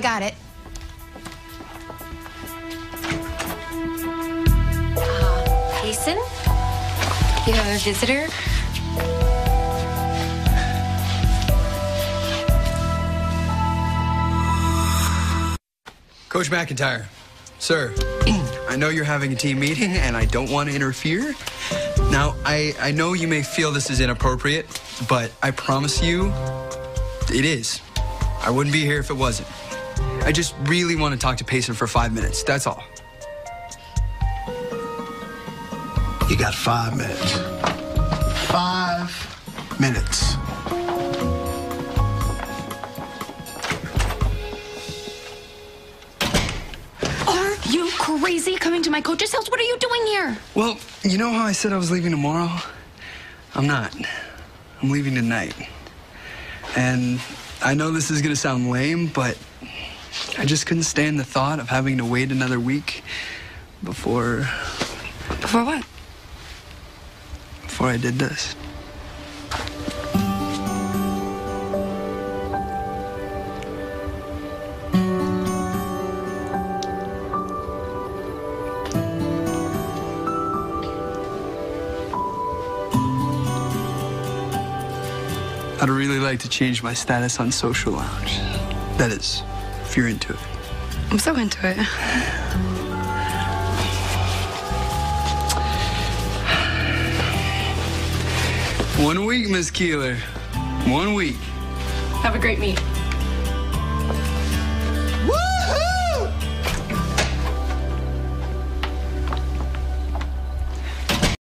I got it. Uh, Jason? You have a visitor? Coach McIntyre, sir, I know you're having a team meeting and I don't want to interfere. Now, I, I know you may feel this is inappropriate, but I promise you it is. I wouldn't be here if it wasn't. I just really want to talk to Payson for five minutes. That's all. You got five minutes. Five minutes. Are you crazy coming to my coach's house? What are you doing here? Well, you know how I said I was leaving tomorrow? I'm not. I'm leaving tonight. And I know this is going to sound lame, but I just couldn't stand the thought of having to wait another week before Before what? before I did this. I'd really like to change my status on Social Lounge. That is, if you're into it. I'm so into it. One week, Miss Keeler. One week. Have a great meet.